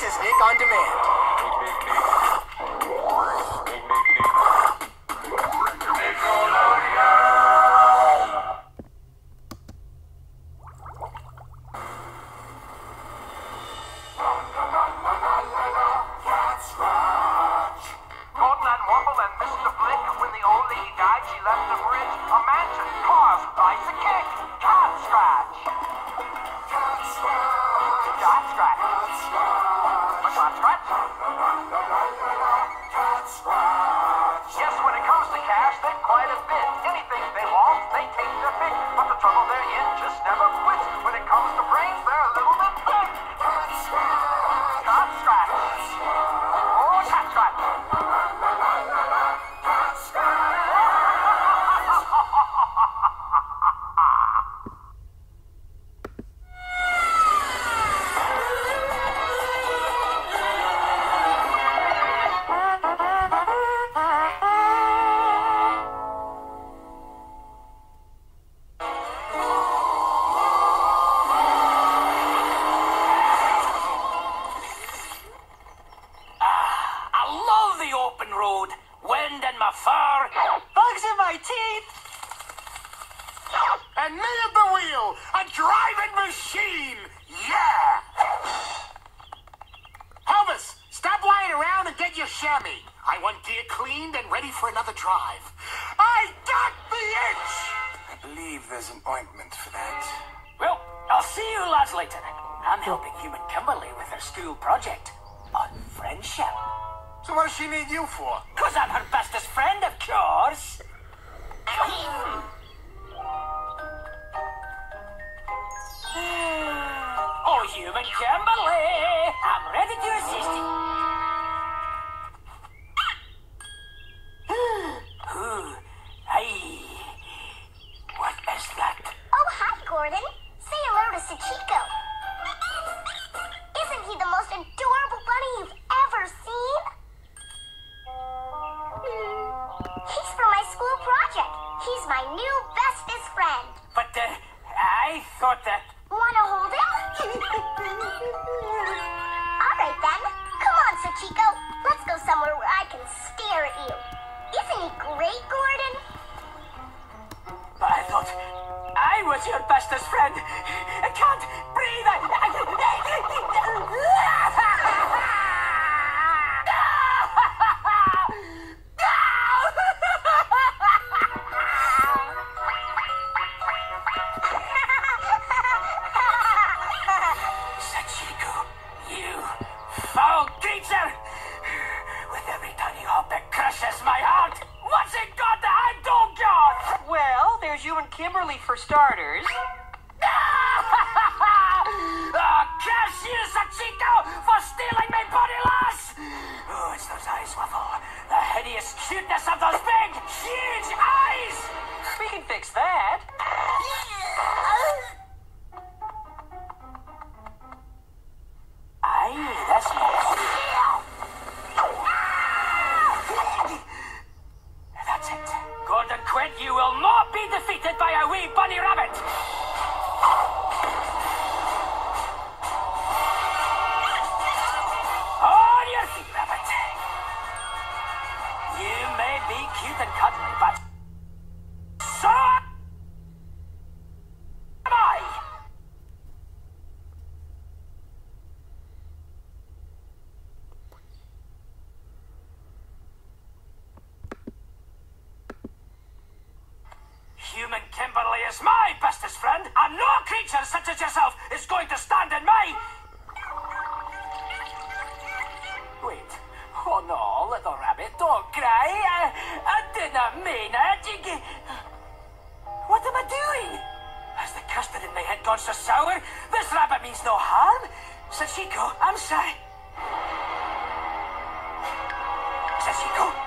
This is Nick on Demand. Cleaned and ready for another drive. I got the itch. I believe there's an ointment for that. Well, I'll see you lads later. I'm helping Human Kimberly with her school project on friendship. So what does she need you for? Because I'm her bestest friend, of course. oh, Human Kimberly, I'm ready to assist you. Friend. But, uh, I thought that... Wanna hold him? All right, then. Come on, Sachiko. Let's go somewhere where I can stare at you. Isn't he great, Gordon? But I thought I was your bestest friend. I can't breathe. Starters. oh, you, Sachiko, for stealing my body loss! Oh, it's those eyes, Waffle. The hideous cuteness of those big, huge eyes! We can fix that. Is my bestest friend, and no creature such as yourself is going to stand in my. Wait. Oh no, little rabbit, don't cry. Uh, I, I didn't mean it. What am I doing? Has the custard in my head gone so sour? This rabbit means no harm. Sachiko, I'm sorry. Sachiko?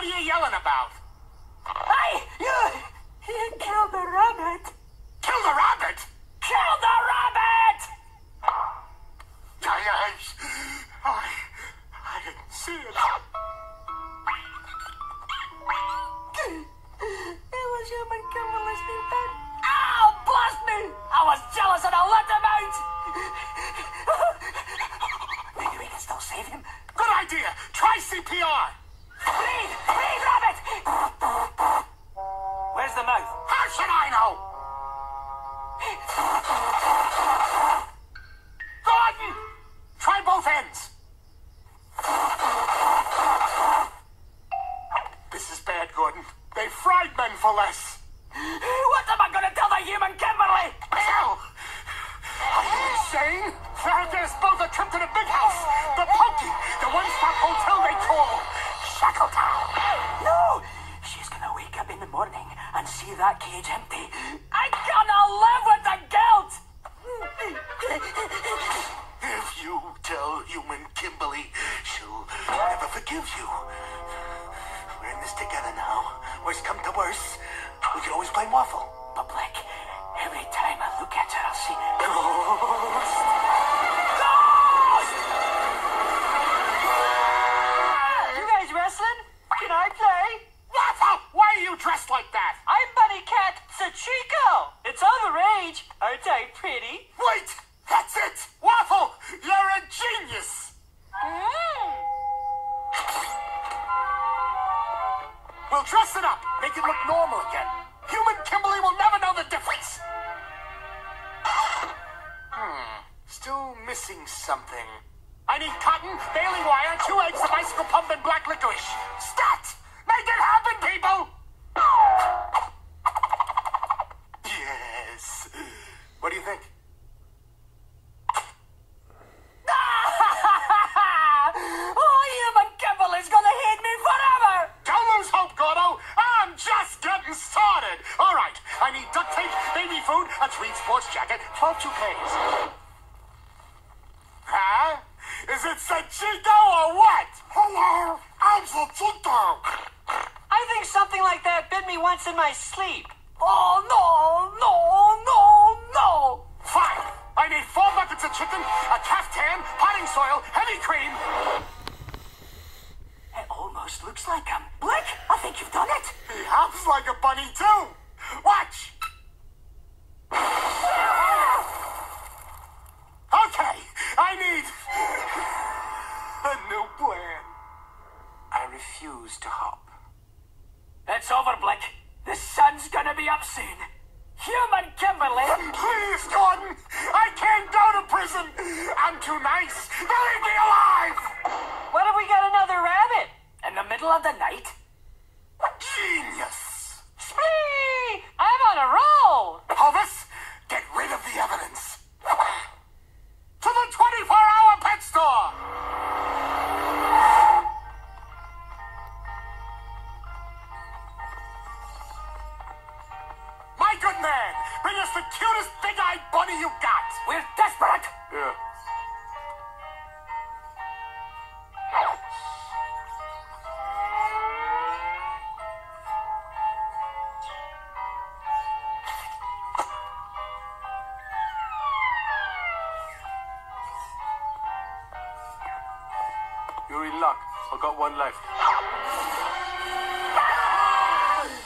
What are you yelling about? Ends. This is bad, Gordon. They fried men for less. What am I gonna tell the human Kimberly? Hell! Are you insane? Farragut's both a trip to the big house. The Pokey. The one-stop hotel they call Shackletown. No! She's gonna wake up in the morning and see that cage empty. I gonna live with the guilt! You tell human Kimberly, she'll never forgive you. We're in this together now. Worst come to worst, we can always blame Waffle. But Blake, missing something. I need cotton, baling wire, two eggs, a bicycle pump, and black licorice. Stat! Make it happen, people! Yes. What do you think? oh, Kimberly's gonna hate me forever! Don't lose hope, Gordo. I'm just getting started. All right, I need duct tape, baby food, a tweed sports jacket, 12 toupees. Sleep. Be Luck. I've got one left.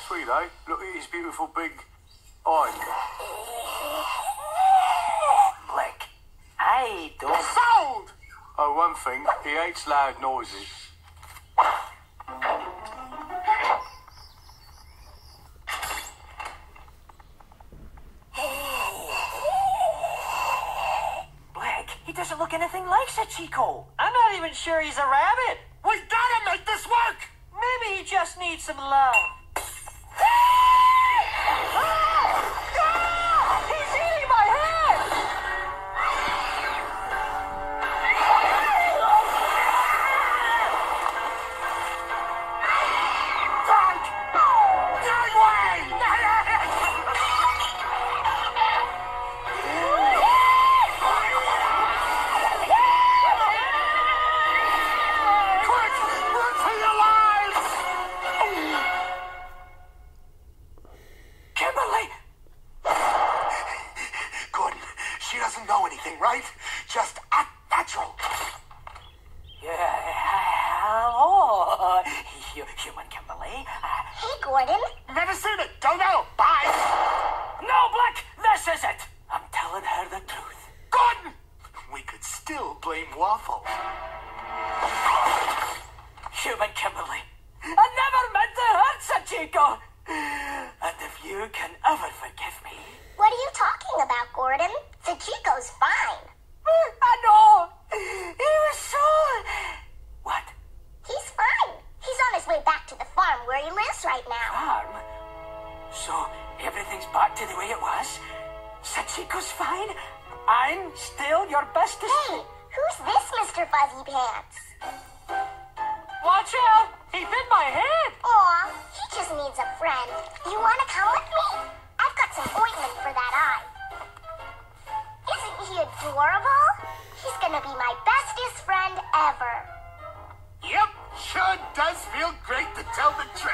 Sweet, eh? Look at his beautiful big eyes. Blake, I don't. Sold! Oh, one thing, he hates loud noises. Blake, he doesn't look anything like Sachiko. I'm not even sure he's a rabbit. We gotta make this work! Maybe he just needs some love. right? Just drink. hello, oh, human Kimberly. Uh, hey, Gordon. Never seen it. Don't know. Bye. No, Black, this is it. I'm telling her the truth. Gordon! We could still blame Waffle. Human Kimberly. I never meant to hurt Sachiko. And if you can ever forgive me, What are you talking about, Gordon? Sachiko's fine. Hmm, I know. He was so. What? He's fine. He's on his way back to the farm where he lives right now. Farm? So everything's back to the way it was? Sachiko's fine? I'm still your bestest. Hey, who's this Mr. Fuzzy Pants? Watch out! He bit my head! Aw, he just needs a friend. You want to come with me? I've got some ointment for that eye. Isn't he adorable? He's gonna be my bestest friend ever. Yep, sure does feel great to tell the truth.